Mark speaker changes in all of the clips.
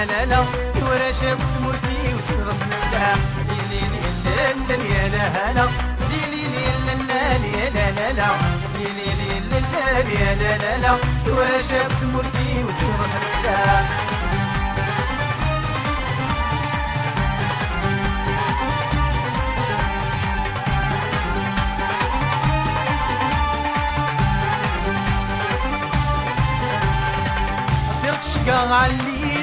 Speaker 1: لا لا لا ورا شاب تمرتي وسن راس ليلي ليلا يا لا لا ليلي ليلا يا لا لا لا ليلي ليلا يا لا لا لا ورا شاب مرتي وسن راس مسلها شقا علي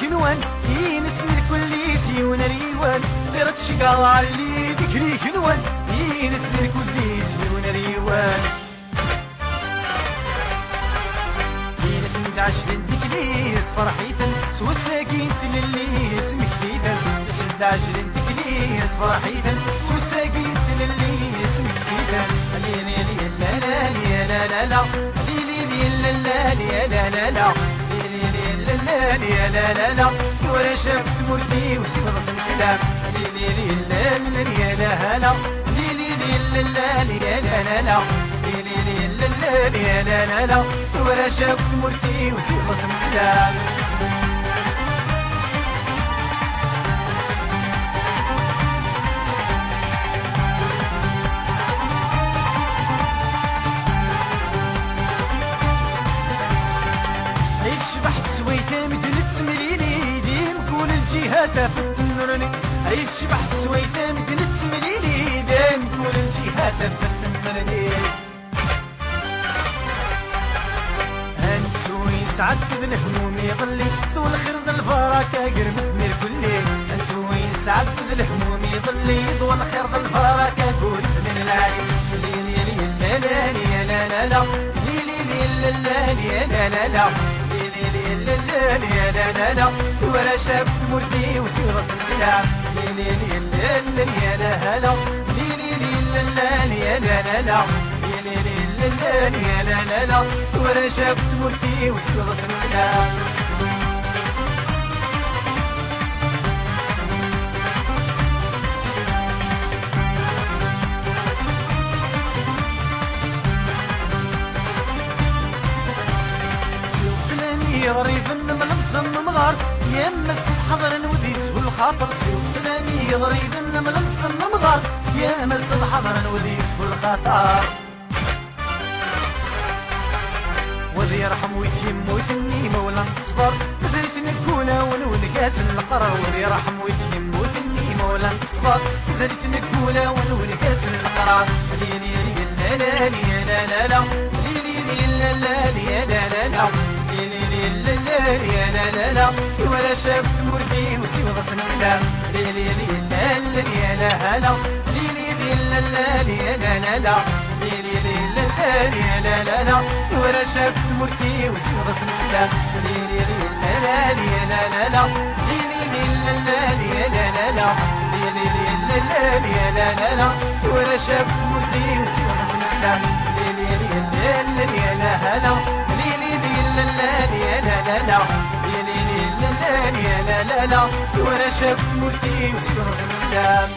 Speaker 1: كنوان ينسني الكل سيون ريوان غير تشقا علي ذكري كنوان ينسني الكل سيون ريوان ينسني عشرين تكليس فرحيتا سوى الساقين للي اسمك فيدا سند عشرين تكليس فرحيتا سوى الساقين للي اسمك لي لي لا لا لا لا لا لي لي لي لا لا لا لا يا لا لا لا كورا شافت مرتي وسيفض سلسلة ليل ليل يا لا لا ليل ليل يا لا لا لا ليل ليل يا لا لا لا كورا شافت مرتي وسيفض سلسلة شبحت سويته مدن تسمليلي ديم كون الجهات في النورني هاي شبحت سويته مدن تسمليلي ديم كون الجهات في النورني انسوي سعد كذ الهموم يضلي طول خير الفراكة قرمتني الكلي انسوي سعد كذ الهموم يضلي طول خير الفراكة قولتني العالي لي لي لي لا لا لا لا لا لي ليلي الليل يلا نانا ورا شاب مردي وسيغ سلسلة ليل يلا الليل يلا هلا ليل يلا الليل يلا نانا ليل يلا الليل يلا نانا ورا شاب مردي وسيغ سلسلة غريب من ملمسم مغار. يمس الحضر وديس والخاطر سيو السلامي. غريب من ملمسم مغار. يمس الحضر وديس والخاطر. وذي يرحم ويتيم ويثني مولا تصبر زريت نكونا ونكاس القرى وذي يرحم ويتيم ويثني مولا تصبر زريت نكونا ونكاس القرى لي لي لي لا لا لا لا. لا لا لا لا لا لا لا. ولا شاف مرتي وسيوض سلسلة ليلي ليلا ليا لا هلا ليلي ليلا ليا لا لا لا ليلي ليلا ليا لا لا لا ولا شاف مرتي وسيوض سلسلة ليلي ليلا ليا لا لا لا ليلي ليلا ليا لا لا لا ليلي ليلا ليا لا لا لا ولا شاف مرتي وسيوض سلسلة العلا يوانا شاب مولتي وسكن زمزلام